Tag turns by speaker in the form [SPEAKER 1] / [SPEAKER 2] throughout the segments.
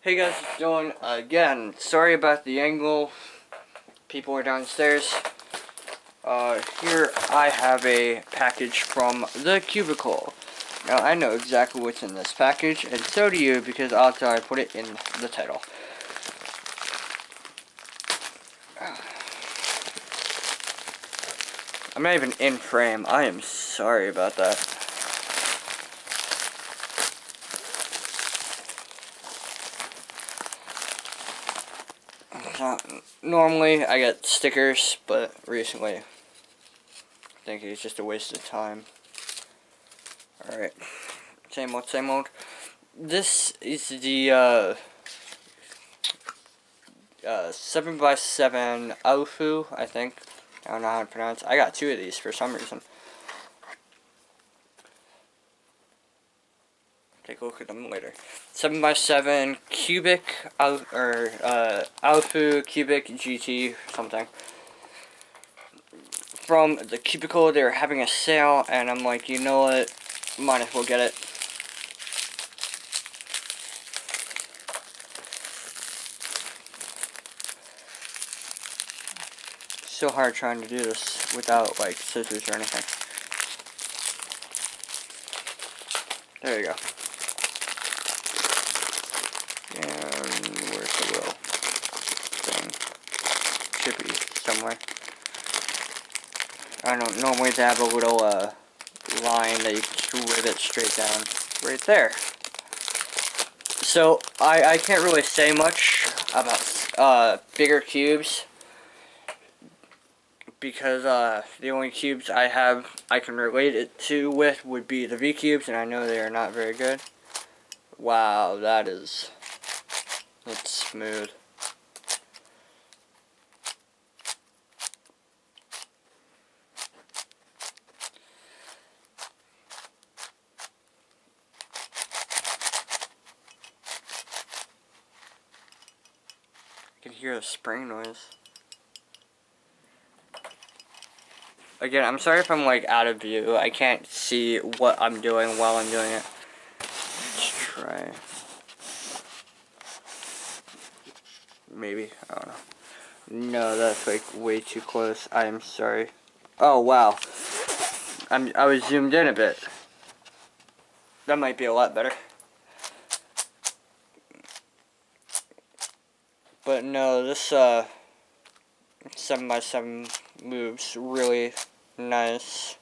[SPEAKER 1] Hey guys, it's Dylan again. Sorry about the angle. People are downstairs. Uh, here I have a package from the cubicle. Now I know exactly what's in this package, and so do you because odds are I put it in the title. I'm not even in frame. I am sorry about that. Normally I get stickers, but recently I think it's just a waste of time. Alright, same old, same old. This is the uh, uh, 7x7 AoFu, I think. I don't know how to pronounce I got two of these for some reason. Take a look at them later. 7x7 cubic, al or uh, AoFu cubic GT something. From the cubicle, they were having a sale, and I'm like, you know what, might as well get it. So hard trying to do this without like scissors or anything. There you go. Should be somewhere. I don't normally they have a little uh, line that you can rivet it straight down right there. So I, I can't really say much about uh, bigger cubes because uh, the only cubes I have I can relate it to with would be the V cubes and I know they are not very good. Wow, that is it's smooth. Hear a spring noise. Again, I'm sorry if I'm like out of view. I can't see what I'm doing while I'm doing it. Let's try. Maybe. I don't know. No, that's like way too close. I am sorry. Oh, wow. I'm, I was zoomed in a bit. That might be a lot better. But no, this uh, 7x7 moves really nice.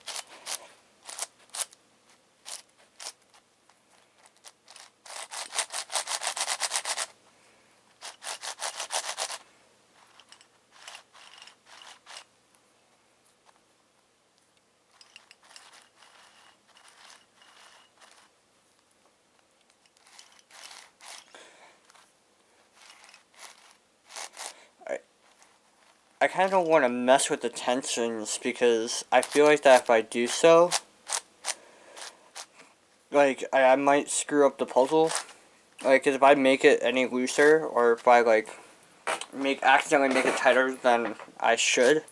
[SPEAKER 1] I kind of don't want to mess with the tensions because I feel like that if I do so, like, I, I might screw up the puzzle. Like, cause if I make it any looser, or if I, like, make accidentally make it tighter than I should,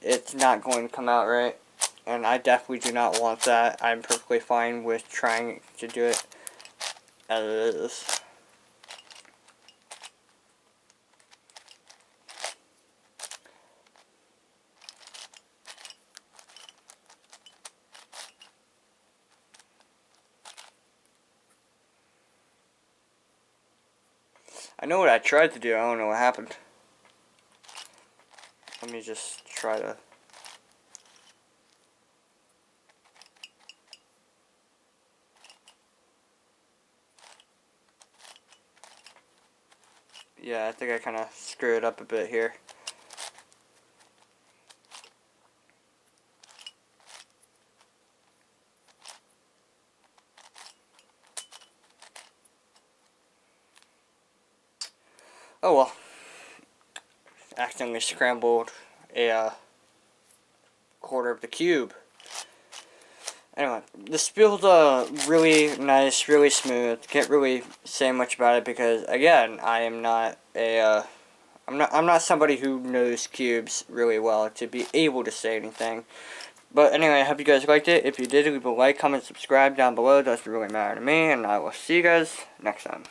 [SPEAKER 1] it's not going to come out right. And I definitely do not want that. I'm perfectly fine with trying to do it as it is. I know what I tried to do, I don't know what happened. Let me just try to... Yeah, I think I kind of screwed it up a bit here. Oh well. Accidentally scrambled a uh, quarter of the cube. Anyway, this build uh, really nice, really smooth. Can't really say much about it because again, I am not a uh, I'm not I'm not somebody who knows cubes really well to be able to say anything. But anyway, I hope you guys liked it. If you did, leave a like, comment, subscribe down below. It doesn't really matter to me, and I will see you guys next time.